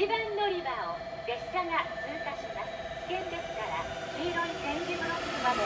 1番乗り場を列車が通過します。危険ですから黄色い点字ブロックまで